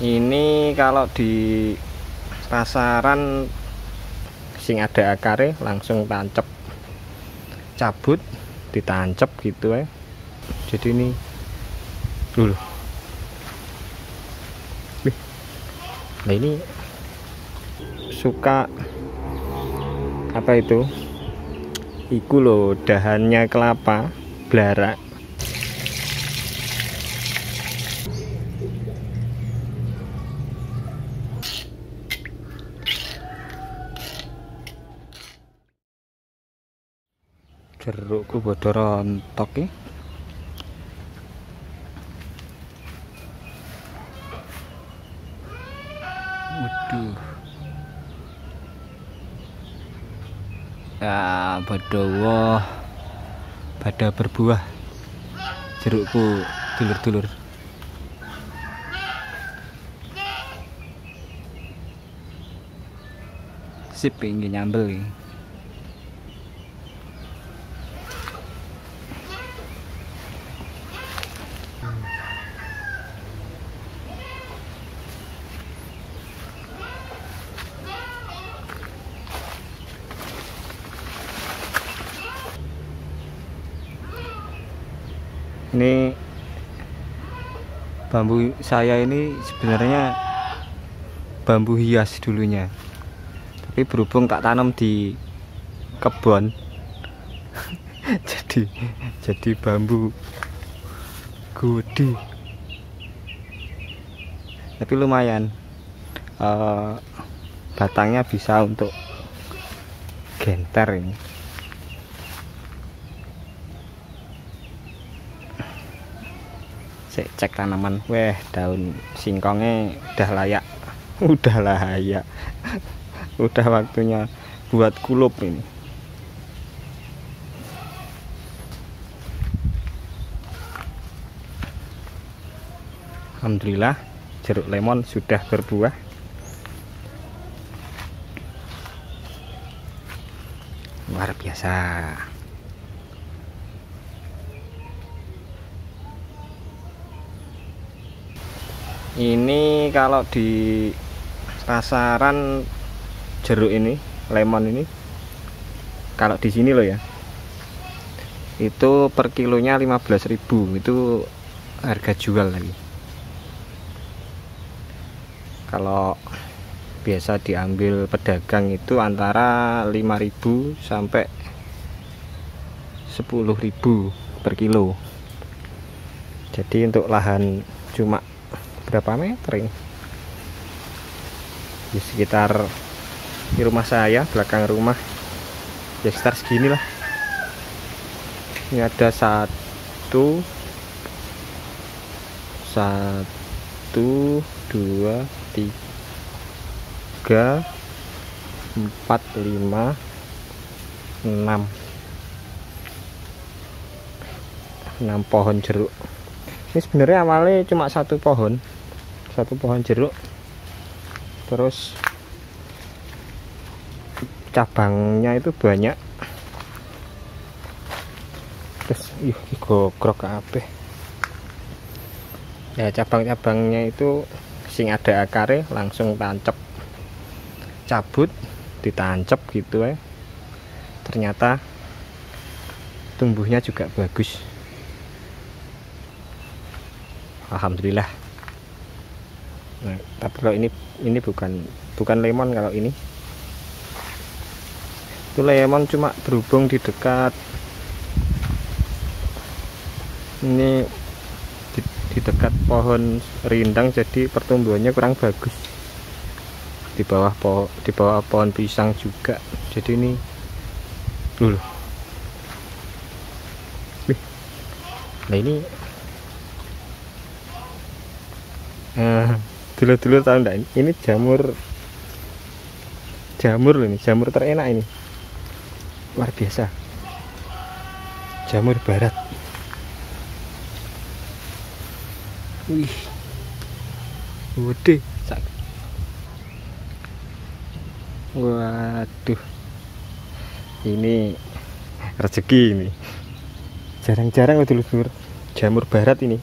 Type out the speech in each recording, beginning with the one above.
ini kalau di pasaran sing ada akare langsung tancep cabut ditancep gitu ya jadi ini dulu nah ini suka apa itu? Iku loh dahannya kelapa blarak jerukku bodo rontok ya waduh. Ya badowo pada berbuah jerukku dulur-dulur. Sip ingin nyambel ini. Ini bambu saya ini sebenarnya bambu hias dulunya. Tapi berhubung tak tanam di kebun jadi jadi bambu gede. Tapi lumayan. Uh, batangnya bisa untuk genter ini cek tanaman. Weh daun singkongnya udah layak. Udah layak. Udah waktunya buat kulup ini. Alhamdulillah jeruk lemon sudah berbuah. Luar biasa ini kalau di pasaran jeruk ini lemon ini kalau di sini loh ya itu per kilonya 15.000 itu harga jual lagi. Kalau biasa diambil pedagang itu antara 5.000 sampai 10.000 per kilo. Jadi untuk lahan cuma berapa meter ini di sekitar di rumah saya belakang rumah. Ya sekitar segini lah. Ini ada satu satu dua tiga empat lima enam. Enam pohon jeruk. Ini sebenarnya awalnya cuma satu pohon satu pohon jeruk. Terus cabangnya itu banyak. Terus ih gogrok kabeh. Ya cabang-cabangnya itu sing ada akare langsung tancep. Cabut ditancep gitu ya ternyata tumbuhnya juga bagus. Alhamdulillah nah, tapi kalau ini ini bukan bukan lemon kalau ini. Itu lemon cuma berhubung di dekat. Ini di, di dekat pohon rindang jadi pertumbuhannya kurang bagus. Di bawah pohon di bawah pohon pisang juga. Jadi ini dulu nah ini. Nah, dulu-dulu tahu enggak ini jamur jamur loh ini jamur terenak ini. Luar biasa. Jamur barat. Wih. Gede waduh. Ini rezeki ini. Jarang-jarang dulu jamur barat ini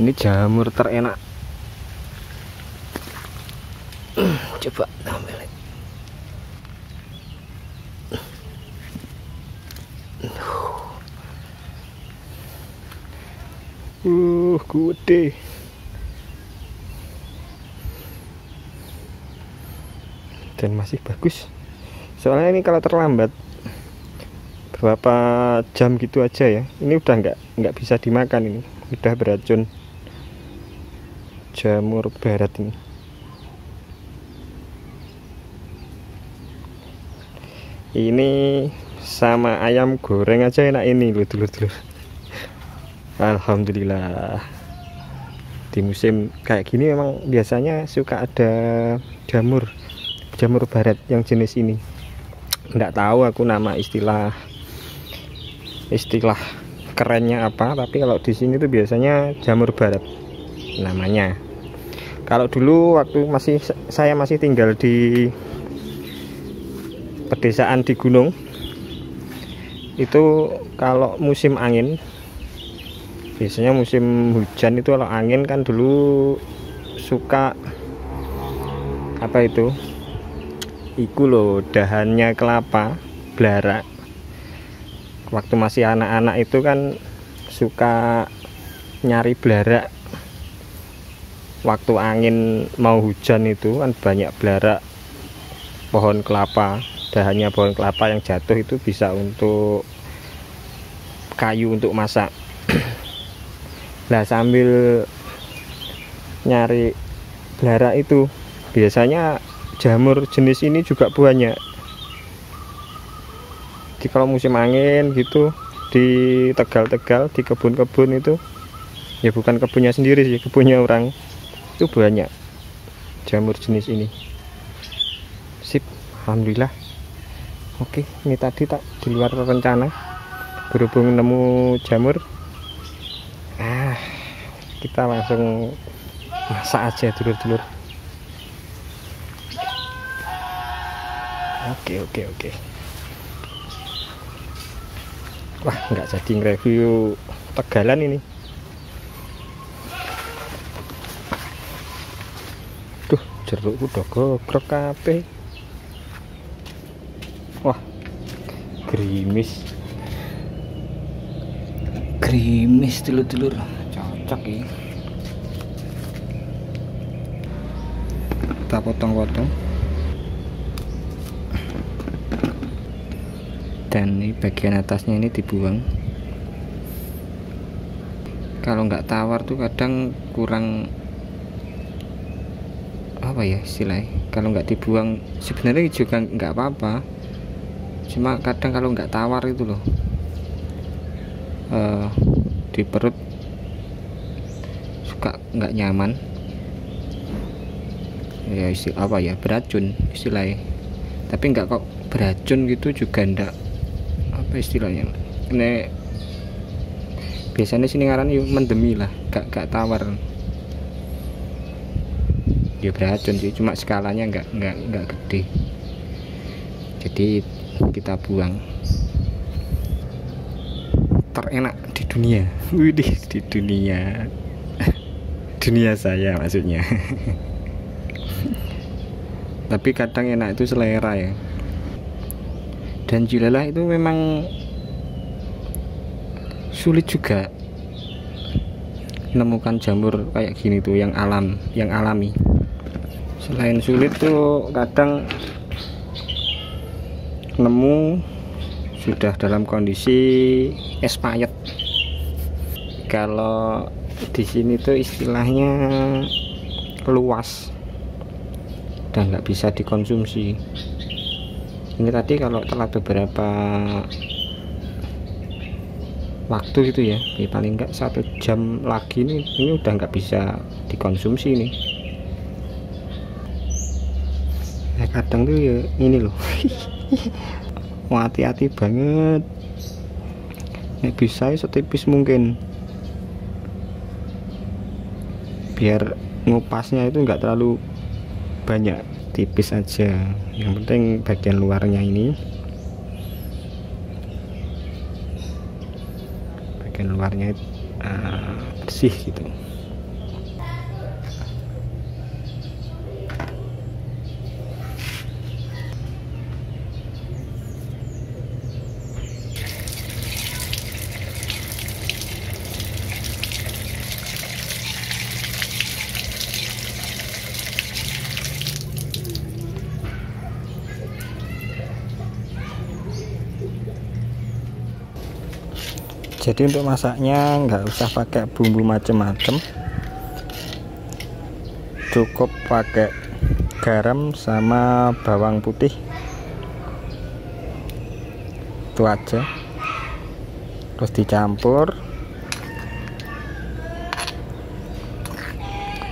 ini jamur terenak. Coba ambil uh gede. Dan masih bagus. Soalnya ini kalau terlambat berapa jam gitu aja ya. Ini udah nggak nggak bisa dimakan ini. Udah beracun jamur barat ini. Ini sama ayam goreng aja enak ini loh dulur-dulur Alhamdulillah. Di musim kayak gini memang biasanya suka ada jamur jamur barat yang jenis ini. Nggak tahu aku nama istilah istilah kerennya apa tapi kalau di sini tuh biasanya jamur barat namanya kalau dulu waktu masih saya masih tinggal di pedesaan di gunung itu kalau musim angin biasanya musim hujan itu kalau angin kan dulu suka apa itu iku loh dahannya kelapa belara waktu masih anak-anak itu kan suka nyari belara waktu angin mau hujan itu kan banyak belara pohon kelapa dahannya pohon kelapa yang jatuh itu bisa untuk kayu untuk masak. Lah sambil nyari belara itu biasanya jamur jenis ini juga banyak. Di kalau musim angin gitu di tegal-tegal di kebun-kebun itu ya bukan kebunnya sendiri sih kebunnya orang itu banyak jamur jenis ini. Sip Alhamdulillah. Oke ini tadi tak di luar rencana. Berhubung nemu jamur. Ah kita langsung masak aja dulur-dulur. Oke oke oke. Wah nggak jadi nge-review tegalan ini jeruk udah gogrok kape wah gerimis. Gerimis telur-telur. Cocok ya kita potong-potong. Dan ini bagian atasnya ini dibuang. Kalau nggak tawar tuh kadang kurang apa ya istilahnya? Kalau nggak dibuang sebenarnya juga nggak apa-apa. Cuma kadang kalau nggak tawar itu loh uh, di perut suka nggak nyaman. Ya istilah apa ya beracun istilahnya. Tapi nggak kok beracun gitu juga ndak apa istilahnya? Ini biasanya sini ngaran yuk mendemi lah gak gak tawar dia beracun sih. Cuma skalanya nggak nggak nggak gede. Jadi kita buang. Terenak di dunia. Widih di dunia. Dunia saya maksudnya. Tapi kadang enak itu selera ya. Dan jilalah itu memang sulit juga menemukan jamur kayak gini tuh yang alam yang alami selain sulit tuh kadang nemu sudah dalam kondisi expired kalau di sini tuh istilahnya luas dan nggak bisa dikonsumsi. Ini tadi kalau telah beberapa waktu gitu ya, ya paling enggak satu jam lagi ini ini udah nggak bisa dikonsumsi nih ya kadang tuh ya ini loh. Hati-hati banget. Ini bisa ya setipis mungkin. Biar ngupasnya itu enggak terlalu banyak tipis aja. Yang penting bagian luarnya ini. Bagian luarnya uh, bersih gitu jadi untuk masaknya nggak usah pakai bumbu macem-macem. Cukup pakai garam sama bawang putih. Itu aja. Terus dicampur.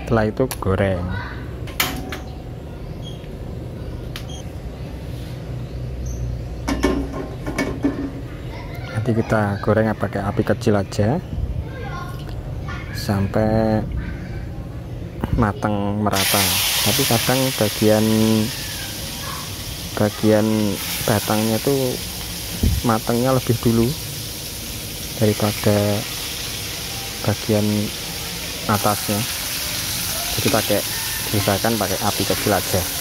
Setelah itu goreng kita goreng pakai api kecil aja. Sampai matang merata. Tapi kadang bagian bagian batangnya tuh matangnya lebih dulu daripada bagian atasnya. Jadi pakai misalkan pakai api kecil aja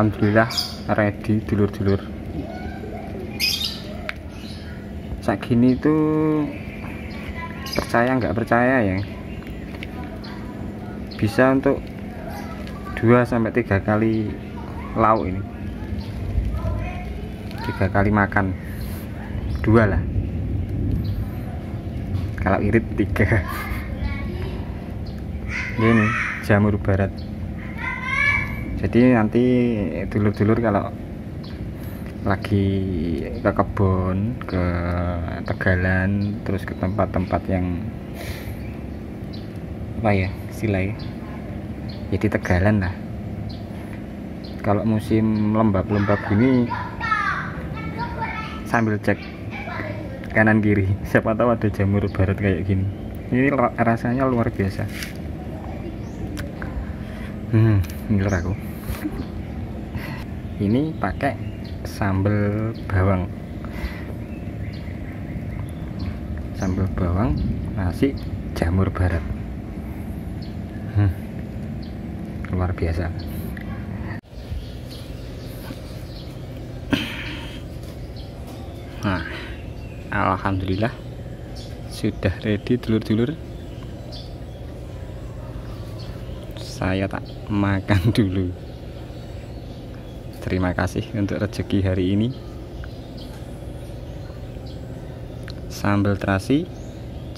alhamdulillah ready dulur-dulur. Saat gini tuh percaya nggak percaya ya? Bisa untuk 2 sampai tiga kali lauk ini. Tiga kali makan. Dua lah. Kalau irit tiga. Ini jamur barat jadi nanti dulur-dulur kalau lagi ke kebun ke tegalan terus ke tempat-tempat yang apa ya silai jadi ya tegalan lah. Kalau musim lembab-lembab gini sambil cek kanan kiri siapa tahu ada jamur barat kayak gini. Ini rasanya luar biasa. Hmm ngiler aku ini pakai sambal bawang. Sambal bawang nasi jamur barat. Hmm, luar biasa. Nah alhamdulillah sudah ready dulur-dulur saya tak makan dulu terima kasih untuk rezeki hari ini. Sambal terasi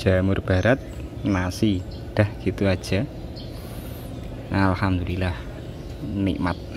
jamur barat nasi. Dah gitu aja. Alhamdulillah nikmat